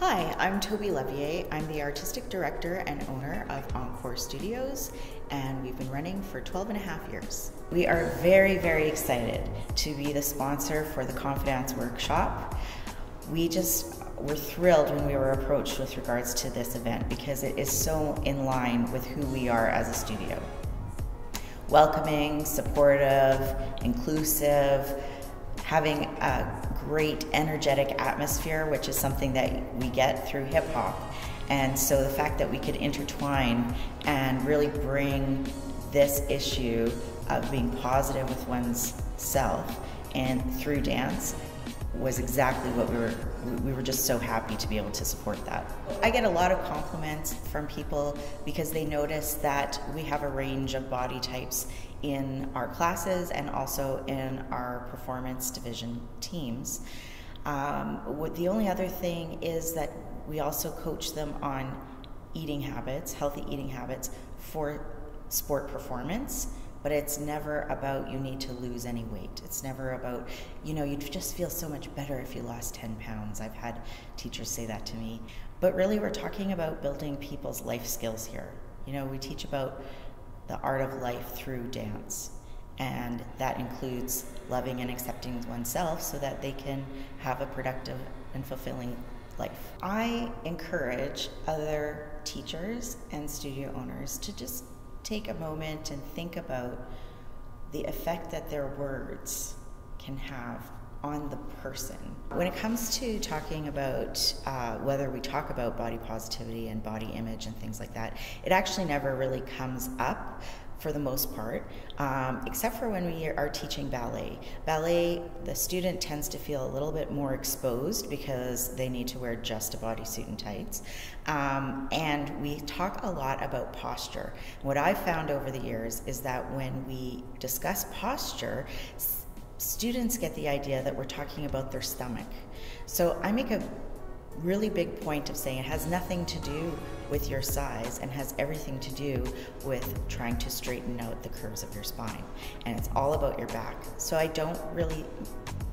Hi, I'm Tobi Léveillé. I'm the artistic director and owner of Encore Studios, and we've been running for 12 and a half years. We are very, very excited to be the sponsor for the ConfiDance Workshop. We just were thrilled when we were approached with regards to this event because it is so in line with who we are as a studio. Welcoming, supportive, inclusive, having a great energetic atmosphere, which is something that we get through hip hop. And so the fact that we could intertwine and really bring this issue of being positive with one's self and through dance was exactly what we were we were just so happy to be able to support that. I get a lot of compliments from people because they notice that we have a range of body types in our classes and also in our performance division teams. Um, what, the only other thing is that we also coach them on eating habits, healthy eating habits for sport performance but it's never about you need to lose any weight. It's never about, you know, you'd just feel so much better if you lost 10 pounds. I've had teachers say that to me. But really, we're talking about building people's life skills here. You know, we teach about the art of life through dance. And that includes loving and accepting oneself so that they can have a productive and fulfilling life. I encourage other teachers and studio owners to just take a moment and think about the effect that their words can have on the person. When it comes to talking about uh, whether we talk about body positivity and body image and things like that, it actually never really comes up for the most part, um, except for when we are teaching ballet. Ballet, the student tends to feel a little bit more exposed because they need to wear just a bodysuit and tights. Um, and we talk a lot about posture. What I've found over the years is that when we discuss posture, students get the idea that we're talking about their stomach. So I make a really big point of saying it has nothing to do with your size and has everything to do with trying to straighten out the curves of your spine. And it's all about your back. So I don't really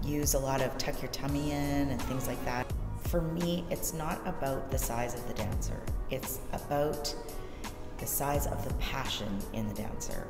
use a lot of tuck your tummy in and things like that. For me, it's not about the size of the dancer. It's about the size of the passion in the dancer.